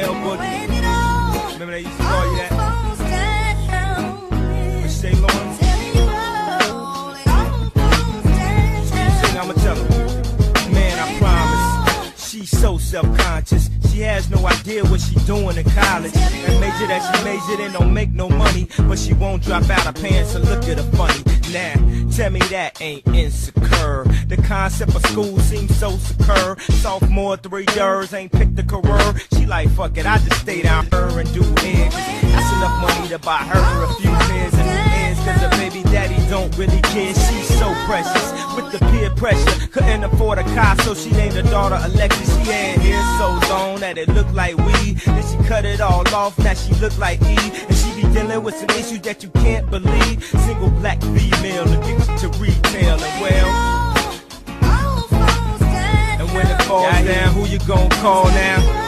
é o poder. So self-conscious. She has no idea what she doing in college. And major that she majored in don't make no money, but she won't drop out of pants and look at her funny. Nah, tell me that ain't insecure. The concept of school seems so secure. Sophomore three years ain't picked a career. She like fuck it, I just stay down her and do ends. That's enough money to buy her a few pairs don't really care. She's so precious with the peer pressure. Couldn't afford a car, so she named her daughter Alexis. She had hair so long that it looked like weed. Then she cut it all off, now she look like E. And she be dealing with some issues that you can't believe. Single black female addicted to retail and well. Oh, oh, and when it falls down, who you gonna call now?